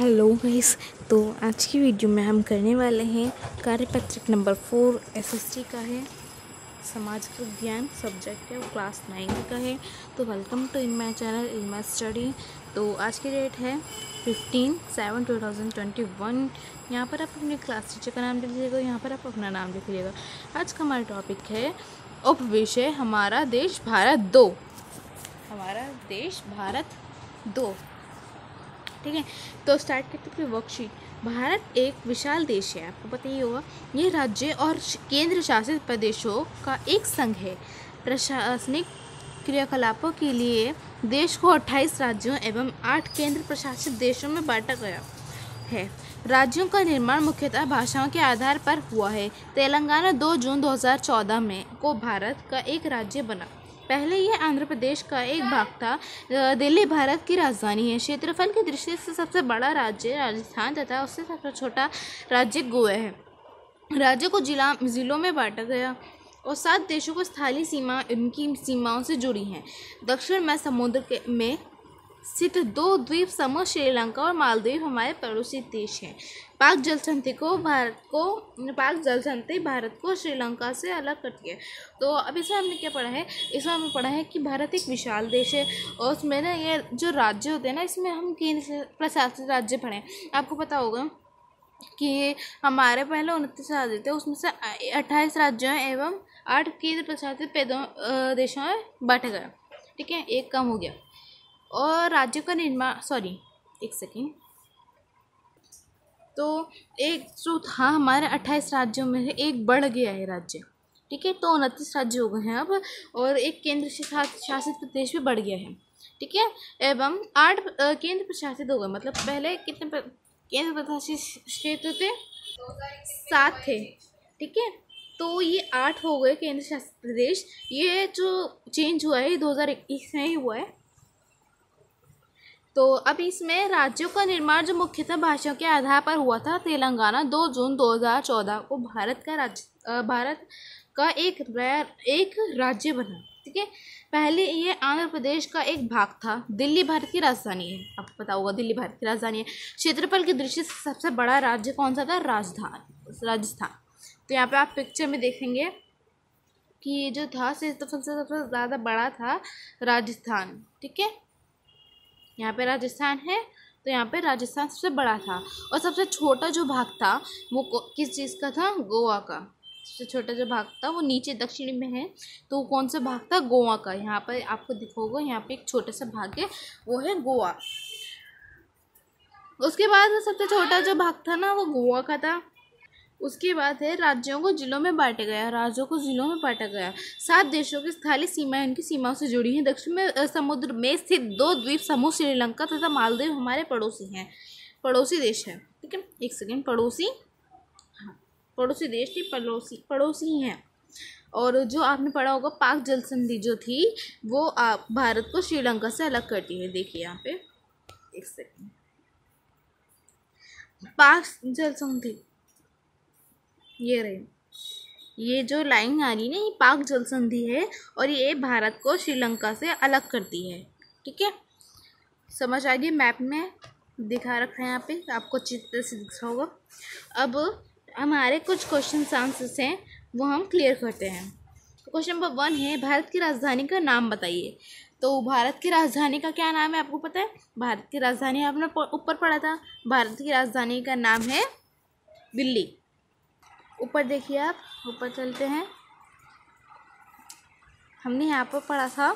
Hello guys तो आज की वीडियो में हम करने वाले हैं कार्यपत्रक नंबर फोर एसएसटी का है, समाज विज्ञान सब्जेक्ट है वो क्लास नाइन का है। तो welcome to in my channel in my study तो आज की डेट है fifteen seven two thousand twenty one यहाँ पर आप अपने क्लास टीचर का नाम लिख लीजिएगा यहाँ पर आप अपना नाम लिख लीजिएगा। आज का हमारा टॉपिक है उप विषय हमारा देश, भारत दो। हमारा देश, भारत दो। ठीक है? तो स्टार्ट करते हैं वर्कशीट भारत एक विशाल देश है, आपको पता ही होगा। ये राज्य और केंद्र शासित प्रदेशों का एक संघ है। प्रशासनिक क्रियाकलापों के लिए देश को 28 राज्यों एवं 8 केंद्र प्रशासित देशों में बांटा गया है। राज्यों का निर्माण मुख्यतः भाषाओं के आधार पर हुआ है। तेलंगाना 2 जून 2014 में को भारत का एक राज्य बना। पहले यह आंध्र प्रदेश का एक भाग था। दिल्ली भारत की राजधानी है। क्षेत्रफल की दृष्टि से सबसे बड़ा राज्य राजस्थान तथा उससे सबसे छोटा राज्य गोवा है। राज्य को जिला, ज़िलों में बांटा गया और सात देशों को स्थानीय सीमा इनकी सीमाओं से जुड़ी हैं। दक्षिण में समुद्र के, में स्थित दो द्वीप समूह, श्रीलंका और मालदीव हमारे पड़ोसी देश हैं। पाक जलसंधि को भारत को, पाक जलसंधि भारत को श्रीलंका से अलग करती है तो अब इसमें हमने क्या पढ़ा है? इसमें हमने पढ़ा है कि भारत एक विशाल देश है और उसमें ना ये जो राज्य होते हैं ना, इसमें हम केंद्र प्रशासित राज्य पढ़े आपको पता होगा कि हमारे पहले उनतीस राज्य थे, उसमें से अट्ठाईस राज्यों एवं आठ केंद्र प्रशासित देशों में बांटा गया ठीक है, एक कम हो गया। और राज्य का निर्माण सॉरी एक सेकेंड तो एक जो था हमारे अट्ठाईस राज्यों में से एक बढ़ गया है राज्य, ठीक है? तो उनतीस राज्य हो गए हैं अब, और एक केंद्र शासित प्रदेश भी बढ़ गया है, ठीक है? एवं आठ केंद्र प्रशासित हो गए मतलब पहले कितने केंद्र प्रशासित क्षेत्र थे? सात थे, ठीक है? तो ये आठ हो गए केंद्र शासित प्रदेश, ये जो चेंज हुआ है दो हज़ार इक्कीस में ही हुआ है। तो अब इसमें राज्यों का निर्माण जो मुख्यतः भाषाओं के आधार पर हुआ था, तेलंगाना दो जून 2014 को भारत का राज्य भारत का एक एक राज्य बना, ठीक है? पहले ये आंध्र प्रदेश का एक भाग था, दिल्ली भारत की राजधानी है। आपको पता होगा दिल्ली भारत की राजधानी है। क्षेत्रफल की दृष्टि से सबसे बड़ा राज्य कौन सा था? राजधान, राजस्थान। तो यहाँ पे आप पिक्चर में देखेंगे कि ये जो था, क्षेत्रफल से सबसे ज़्यादा बड़ा था राजस्थान, ठीक है? यहाँ पे राजस्थान है तो यहाँ पे राजस्थान सबसे बड़ा था। और सबसे छोटा जो भाग था, वो किस चीज़ का था? गोवा का। सबसे छोटा जो भाग था, वो नीचे दक्षिण में है। तो वो कौन सा भाग था? गोवा का। यहाँ पर आपको दिखोगा, यहाँ पे एक छोटा सा भाग है, वो है गोवा। उसके बाद सबसे छोटा जो भाग था ना, वो गोवा का था। उसके बाद है, राज्यों को जिलों में बांटा गया, राज्यों को जिलों में बांटा गया। सात देशों की स्थानीय सीमाएँ उनकी सीमाओं से जुड़ी हैं। दक्षिण में समुद्र में स्थित दो द्वीप समूह, श्रीलंका तथा मालदीव हमारे पड़ोसी हैं। पड़ोसी देश है, ठीक है? एक सेकेंड, पड़ोसी? हाँ पड़ोसी देश थी पड़ोसी पड़ोसी हैं। और जो आपने पढ़ा होगा, पाक जल संधि जो थी, वो आप भारत को श्रीलंका से अलग करती है। देखिए यहाँ पे, एक सेकेंड। पाक जल संधि ये रहे। ये जो लाइन आ रही है ना, ये पाक जल संधि है और ये भारत को श्रीलंका से अलग करती है। ठीक है? समझ आ गई मैप में दिखा रखा है यहाँ पे। आपको चित्र से दिख रहा होगा। अब हमारे कुछ क्वेश्चन आंसर्स हैं, वो हम क्लियर करते हैं। क्वेश्चन नंबर वन है, भारत की राजधानी का नाम बताइए। तो भारत की राजधानी का क्या नाम है आपको पता है? भारत की राजधानी आपने ऊपर पढ़ा था। भारत की राजधानी का नाम है दिल्ली। ऊपर देखिए आप, ऊपर चलते हैं। हमने यहाँ पर पढ़ा था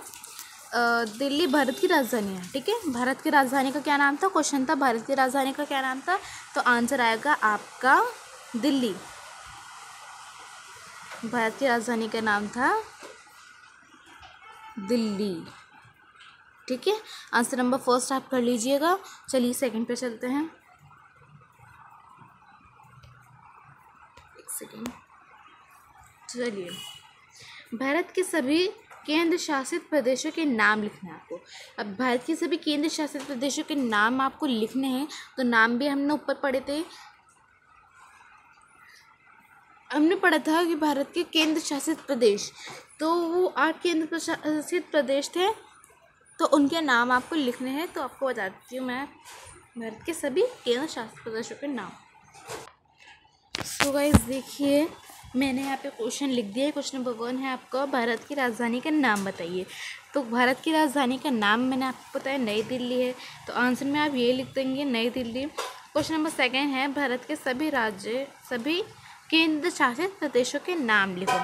दिल्ली भारत की राजधानी है, ठीक है? भारत की राजधानी का क्या नाम था? क्वेश्चन था, भारत की राजधानी का क्या नाम था? तो आंसर आएगा आपका दिल्ली। भारत की राजधानी का नाम था दिल्ली, ठीक है? आंसर नंबर फ़र्स्ट आप कर लीजिएगा। चलिए सेकंड पे चलते हैं सेकेंड चलिए। भारत के सभी केंद्र शासित प्रदेशों के नाम लिखने हैं आपको। अब भारत के सभी केंद्र शासित प्रदेशों के नाम आपको लिखने हैं तो नाम भी हमने ऊपर पढ़े थे। हमने पढ़ा था कि भारत के केंद्र शासित प्रदेश तो वो आठ केंद्र शासित प्रदेश थे तो उनके नाम आपको लिखने हैं तो आपको बताती हूँ मैं भारत के सभी केंद्र शासित प्रदेशों के नाम। सो गाइस देखिए मैंने यहाँ पे क्वेश्चन लिख दिया है क्वेश्चन नंबर वन है आपका, भारत की राजधानी का नाम बताइए। तो भारत की राजधानी का नाम मैंने आपको बताया, नई दिल्ली है। तो आंसर में आप ये लिख देंगे, नई दिल्ली। क्वेश्चन नंबर सेकेंड है, भारत के सभी राज्य, सभी केंद्र शासित प्रदेशों के नाम लिखो।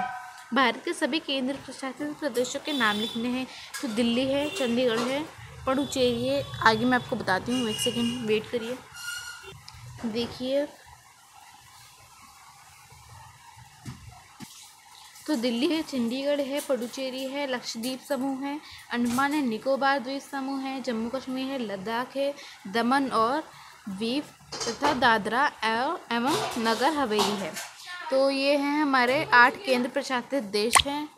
भारत के सभी केंद्र शासित प्रदेशों के नाम लिखने हैं। तो दिल्ली है, चंडीगढ़ है, पडुचेरी है, आगे मैं आपको बताती हूँ, एक सेकेंड, वेट करिए। देखिए तो दिल्ली है, चंडीगढ़ है, पडुचेरी है, लक्षद्वीप समूह है, अंडमान है, निकोबार द्वीप समूह है, जम्मू कश्मीर है, लद्दाख है, दमन और द्वीप तथा दादरा एवं नगर हवेली है। तो ये हैं हमारे आठ केंद्र प्रशासित देश हैं,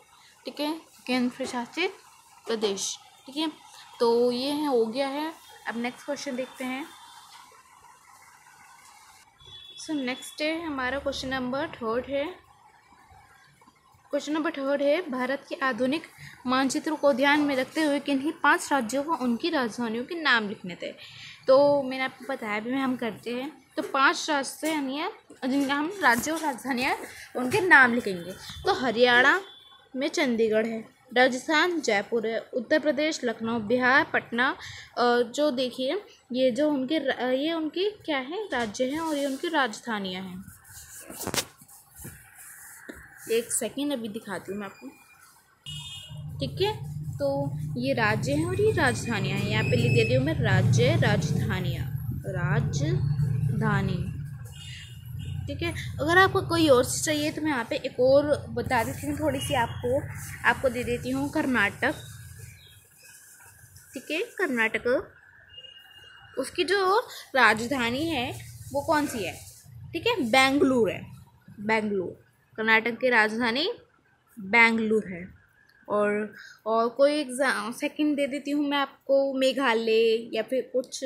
ठीक है? केंद्र प्रशासित प्रदेश, ठीक है? तो ये है, हो गया है। अब नेक्स्ट क्वेश्चन देखते हैं। सो नेक्स्ट है हमारा क्वेश्चन नंबर थर्ड है। क्वेश्चन नंबर थर्ड है, भारत के आधुनिक मानचित्र को ध्यान में रखते हुए किन्हीं पाँच राज्यों को उनकी राजधानियों के नाम लिखने थे? तो मैंने आपको बताया भी मैं हम करते हैं। तो पाँच राजधानियाँ जिनका हम राज्यों राजधानियाँ उनके नाम लिखेंगे। तो हरियाणा में चंडीगढ़ है, राजस्थान जयपुर है, उत्तर प्रदेश, लखनऊ, बिहार, पटना, और जो देखिए, ये जो उनके, ये उनकी क्या है, राज्य हैं और ये उनकी राजधानियाँ हैं। एक सेकेंड अभी दिखाती हूँ मैं आपको। ठीक है? तो ये राज्य हैं और ये राजधानियाँ हैं। यहाँ पे लिख देती हूँ मैं राज्य, राजधानियाँ। राजधानी। ठीक है? अगर आपको कोई और चाहिए तो मैं यहाँ पे एक और बता देती हूँ थोड़ी सी आपको आपको दे देती हूँ कर्नाटक। ठीक है? कर्नाटक। उसकी जो राजधानी है, वो कौन सी है? ठीक है? बेंगलुरु है। बेंगलुरु। कर्नाटक की राजधानी बेंगलुरु है। और और कोई एग्ज़ाम सेकंड दे देती हूँ मैं आपको, मेघालय या फिर कुछ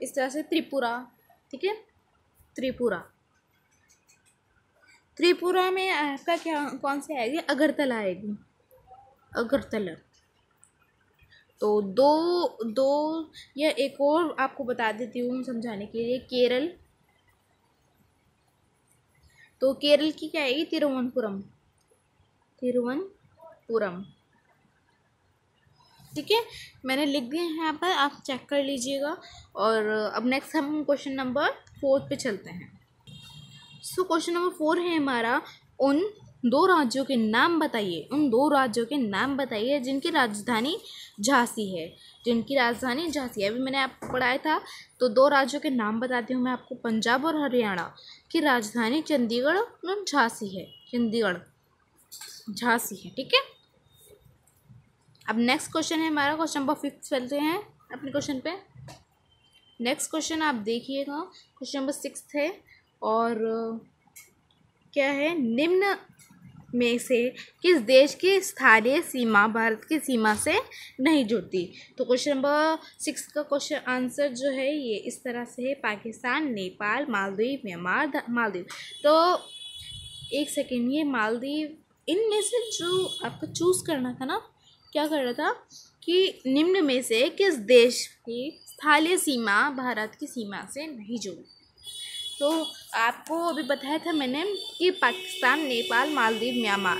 इस तरह से त्रिपुरा, ठीक है? त्रिपुरा। त्रिपुरा में आपका क्या, कौन सी आएगी? अगरतला आएगी। अगरतला। तो दो दो, या एक और आपको बता देती हूँ समझाने के लिए, केरल। तो केरल की क्या आएगी तिरुवनपुरम तिरुवनपुरम ठीक है? मैंने लिख दिया है यहाँ पर, आप चेक कर लीजिएगा। और अब नेक्स्ट हम क्वेश्चन नंबर फोर्थ पे चलते हैं। सो क्वेश्चन नंबर फोर है हमारा, उन दो राज्यों के नाम बताइए, उन दो राज्यों के नाम बताइए जिनकी राजधानी झांसी है। जिनकी राजधानी झांसी है, अभी मैंने आपको पढ़ाया था तो दो राज्यों के नाम बताती हूँ मैं आपको, पंजाब और हरियाणा, की राजधानी चंडीगढ़ और झांसी है, चंडीगढ़, झांसी है, ठीक है? अब नेक्स्ट क्वेश्चन है हमारा क्वेश्चन नंबर फिफ्थ चलते हैं, अपने क्वेश्चन पे। नेक्स्ट क्वेश्चन आप देखिएगा क्वेश्चन नंबर सिक्स है, और क्या है, निम्न में से किस देश की स्थानीय सीमा भारत की सीमा से नहीं जुड़ती? तो क्वेश्चन नंबर सिक्स का क्वेश्चन आंसर जो है, ये इस तरह से है। पाकिस्तान, नेपाल, मालदीव, म्यांमार मालदीव। तो एक सेकेंड ये मालदीव, इनमें से जो आपको चूज़ करना था ना, क्या कर रहा था कि निम्न में से किस देश की स्थानीय सीमा भारत की सीमा से नहीं जुड़ी? तो आपको अभी बताया था मैंने कि पाकिस्तान, नेपाल, मालदीव, म्यांमार।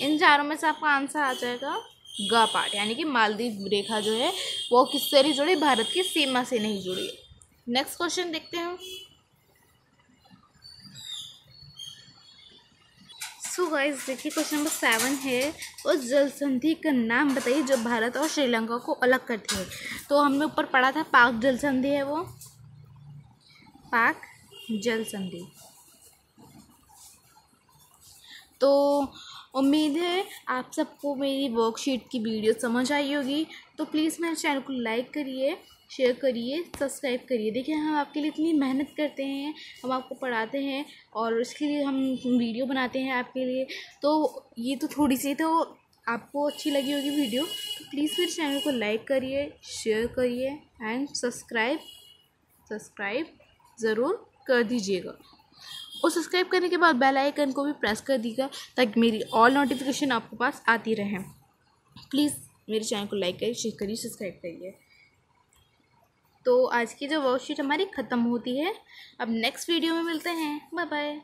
इन चारों में से आपका आंसर आ जाएगा ग पार्ट, यानी कि मालदीव रेखा जो है, वो किससे नहीं जुड़ी? भारत की सीमा से नहीं जुड़ी। है नेक्स्ट क्वेश्चन देखते हैं सो गाइस देखिए क्वेश्चन नंबर सेवन है। उस जल संधि का नाम बताइए जो भारत और श्रीलंका को अलग करती है। तो हमने ऊपर पढ़ा था, पाक जल संधि है वो। पाक? जल संधि। तो उम्मीद है आप सबको मेरी वर्कशीट की वीडियो समझ आई होगी। तो प्लीज़ मेरे चैनल को लाइक करिए शेयर करिए सब्सक्राइब करिए। देखिए, हम आपके लिए इतनी मेहनत करते हैं, हम आपको पढ़ाते हैं और उसके लिए हम वीडियो बनाते हैं आपके लिए। तो ये तो थोड़ी सी तो आपको अच्छी लगी होगी वीडियो तो प्लीज़ मेरे चैनल को लाइक करिए शेयर करिए एंड सब्सक्राइब सब्सक्राइब ज़रूर। कर दीजिएगा। और सब्सक्राइब करने के बाद बेल आइकन को भी प्रेस कर दीजिएगा ताकि मेरी ऑल नोटिफिकेशन आपके पास आती रहे। प्लीज़ मेरे चैनल को लाइक करिए शेयर करिए सब्सक्राइब करिए। तो आज की जो वर्कशीट हमारी ख़त्म होती है। अब नेक्स्ट वीडियो में मिलते हैं। Bye bye